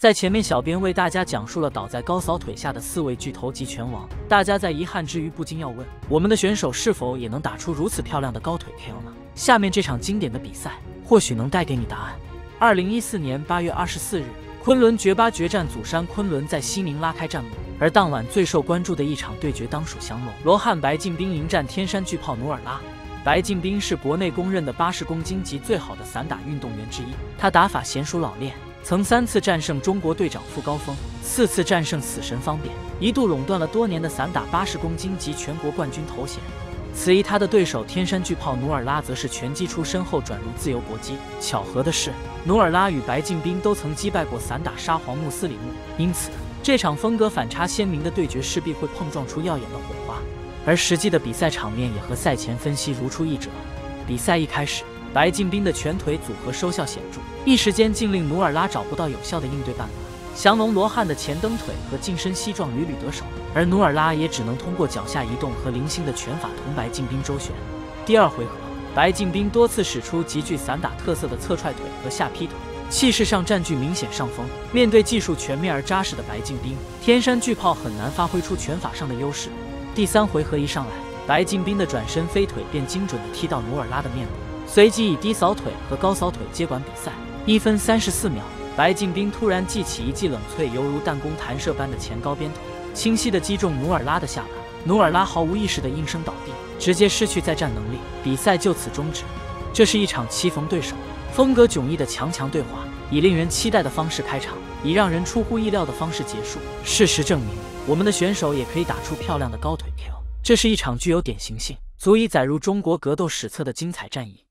在前面，小编为大家讲述了倒在高扫腿下的四位巨头级拳王，大家在遗憾之余，不禁要问：我们的选手是否也能打出如此漂亮的高腿 KO 呢？下面这场经典的比赛，或许能带给你答案。二零一四年八月二十四日，昆仑绝八决战祖山昆仑在西宁拉开战幕，而当晚最受关注的一场对决当属降龙罗汉白敬兵迎战天山巨炮努尔拉。白敬兵是国内公认的八十公斤级最好的散打运动员之一，他打法娴熟老练。曾三次战胜中国队长傅高峰，四次战胜死神方便，一度垄断了多年的散打八十公斤级全国冠军头衔。此役他的对手天山巨炮努尔拉则是拳击出身后转入自由搏击。巧合的是，努尔拉与白敬兵都曾击败过散打沙皇穆斯林姆，因此这场风格反差鲜明的对决势必会碰撞出耀眼的火花。而实际的比赛场面也和赛前分析如出一辙。比赛一开始。白敬兵的拳腿组合收效显著，一时间竟令努尔拉找不到有效的应对办法。降龙罗汉的前蹬腿和近身膝撞屡屡得手，而努尔拉也只能通过脚下移动和零星的拳法同白敬兵周旋。第二回合，白敬兵多次使出极具散打特色的侧踹腿和下劈腿，气势上占据明显上风。面对技术全面而扎实的白敬兵，天山巨炮很难发挥出拳法上的优势。第三回合一上来，白敬兵的转身飞腿便精准地踢到努尔拉的面部。随即以低扫腿和高扫腿接管比赛。一分三十四秒，白敬兵突然记起一记冷脆犹如弹弓弹射般的前高鞭腿，清晰的击中努尔拉的下巴。努尔拉毫无意识的应声倒地，直接失去再战能力。比赛就此终止。这是一场棋逢对手、风格迥异的强强对话，以令人期待的方式开场，以让人出乎意料的方式结束。事实证明，我们的选手也可以打出漂亮的高腿 KO。这是一场具有典型性，足以载入中国格斗史册的精彩战役。